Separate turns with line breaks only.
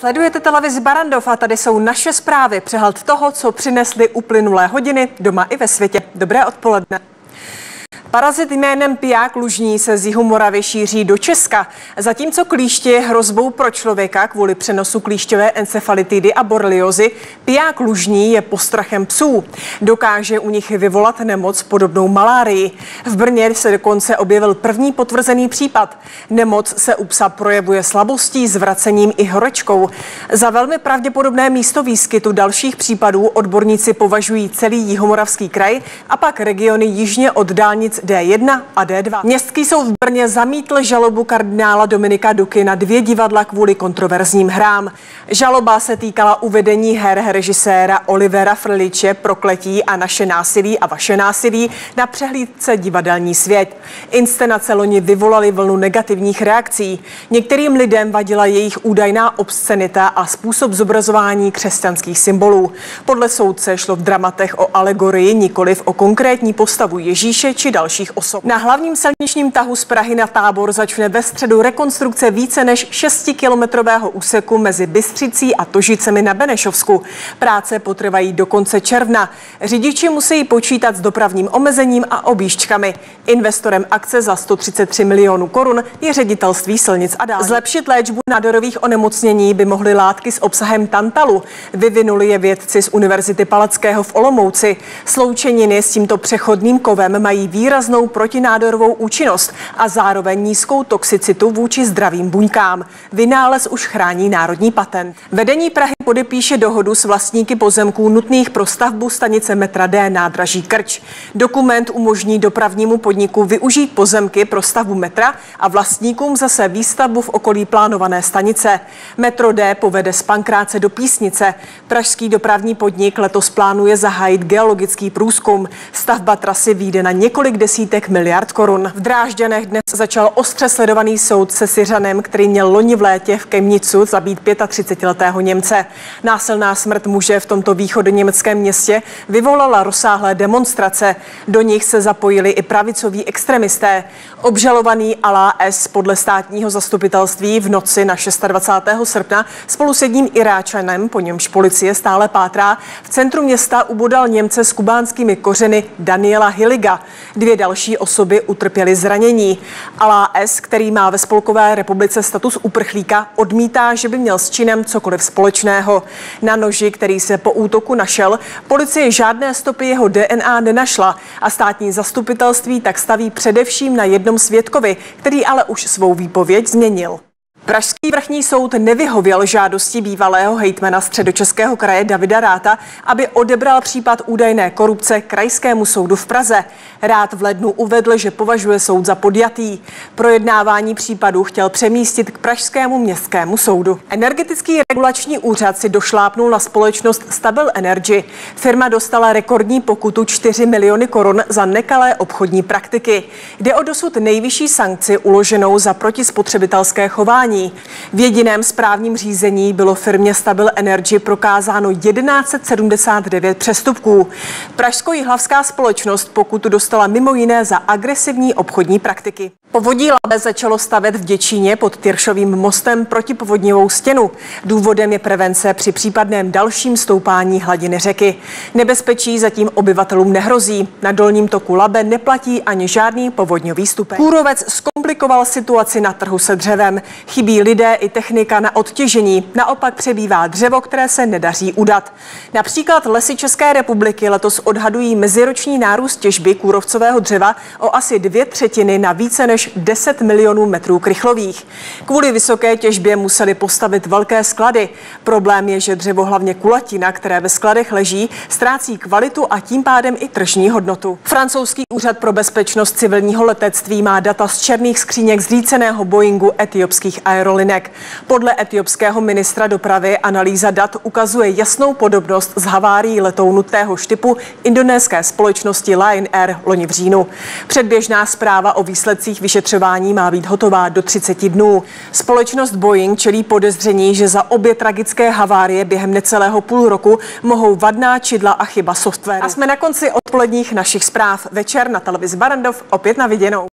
Sledujete televizi Barandov a tady jsou naše zprávy. Přehled toho, co přinesly uplynulé hodiny doma i ve světě. Dobré odpoledne. Parazit jménem piják lužní se z jihu Moravy šíří do Česka, zatímco klíště je hrozbou pro člověka kvůli přenosu klíšťové encefalitidy a boreliozy, piják lužní je postrachem psů. Dokáže u nich vyvolat nemoc podobnou malárii. V Brně se dokonce objevil první potvrzený případ. Nemoc se u psa projevuje slabostí, zvracením i horečkou. Za velmi pravděpodobné místo výskytu dalších případů odborníci považují celý jihomoravský kraj a pak regiony jižně od dálnic D1 a D2. Městský soud v Brně zamítl žalobu kardinála Dominika Duky na dvě divadla kvůli kontroverzním hrám. Žaloba se týkala uvedení her režiséra Olivera Frliče Prokletí a naše násilí a vaše násilí na přehlídce divadelní svět. Inscenace loni vyvolaly vlnu negativních reakcí. Některým lidem vadila jejich údajná obscenita a způsob zobrazování křesťanských symbolů. Podle soudce šlo v dramatech o alegorii, nikoliv o konkrétní postavu Ježíše či další dalších osob. Na hlavním silničním tahu z Prahy na tábor začne ve středu rekonstrukce více než 6-kilometrového úseku mezi Bystřicí a Tožicemi na Benešovsku. Práce potrvají do konce června. Řidiči musí počítat s dopravním omezením a objížďkami. Investorem akce za 133 milionů korun je ředitelství silnic a dálnic. Zlepšit léčbu nádorových onemocnění by mohly látky s obsahem tantalu. Vyvinuli je vědci z Univerzity Palackého v Olomouci. Sloučeniny s tímto přechodným kovem mají výrazný výraznou protinádorovou účinnost a zároveň nízkou toxicitu vůči zdravým buňkám. Vynález už chrání národní patent. Vedení Prahy podepíše dohodu s vlastníky pozemků nutných pro stavbu stanice metra D nádraží Krč. Dokument umožní dopravnímu podniku využít pozemky pro stavbu metra a vlastníkům zase výstavbu v okolí plánované stanice. Metro D povede z Pankráce do Písnice. Pražský dopravní podnik letos plánuje zahájit geologický průzkum. Stavba trasy vyjde na několik desítek miliard korun. V Drážďanech dnes začal ostře sledovaný soud se Syřanem, který měl loni v létě v Kemnicu zabít 35-letého Němce. Násilná smrt muže v tomto východoněmeckém městě vyvolala rozsáhlé demonstrace. Do nich se zapojili i pravicoví extremisté. Obžalovaný Alá S. podle státního zastupitelství v noci na 26. srpna spolu s jedním Iráčanem, po němž policie stále pátrá, v centru města ubodal Němce s kubánskými kořeny Daniela Hiliga. Dvě další osoby utrpěly zranění. Alá S., který má ve Spolkové republice status uprchlíka, odmítá, že by měl s činem cokoliv společného. Na noži, který se po útoku našel, policie žádné stopy jeho DNA nenašla a státní zastupitelství tak staví především na jednom svědkovi, který ale už svou výpověď změnil. Pražský vrchní soud nevyhověl žádosti bývalého hejtmana středočeského kraje Davida Ráta, aby odebral případ údajné korupce Krajskému soudu v Praze. Rád v lednu uvedl, že považuje soud za podjatý. Projednávání případu chtěl přemístit k Pražskému městskému soudu. Energetický regulační úřad si došlápnul na společnost Stabil Energy. Firma dostala rekordní pokutu 4 miliony korun za nekalé obchodní praktiky. Jde o dosud nejvyšší sankci uloženou za protispotřebitelské chování jednání. V jediném správním řízení bylo firmě Stabil Energy prokázáno 1179 přestupků. Pražsko-jihlavská společnost pokutu dostala mimo jiné za agresivní obchodní praktiky. Povodí Labe začalo stavět v Děčíně pod Tyršovým mostem protipovodňovou stěnu. Důvodem je prevence při případném dalším stoupání hladiny řeky. Nebezpečí zatím obyvatelům nehrozí. Na dolním toku Labe neplatí ani žádný povodňový stupeň. Kůrovec zkomplikoval situaci na trhu se dřevem. Chybí lidé i technika na odtěžení. Naopak přebývá dřevo, které se nedaří udat. Například lesy České republiky letos odhadují meziroční nárůst těžby kůrovcového dřeva o asi dvě třetiny na více než 10 milionů metrů krychlových. Kvůli vysoké těžbě museli postavit velké sklady. Problém je, že dřevo, hlavně kulatina, které ve skladech leží, ztrácí kvalitu a tím pádem i tržní hodnotu. Francouzský úřad pro bezpečnost civilního letectví má data z černých skříněk zříceného Boeingu etiopských aerolinek. Podle etiopského ministra dopravy analýza dat ukazuje jasnou podobnost s havárií letounu téhož typu indonéské společnosti Lion Air loni v říjnu. Předběžná zpráva o výsledcích vyšetřování má být hotová do 30 dnů. Společnost Boeing čelí podezření, že za obě tragické havárie během necelého půl roku mohou vadná čidla a chyba softwaru. A jsme na konci odpoledních našich zpráv. Večer na televizi Barandov opět na viděnou.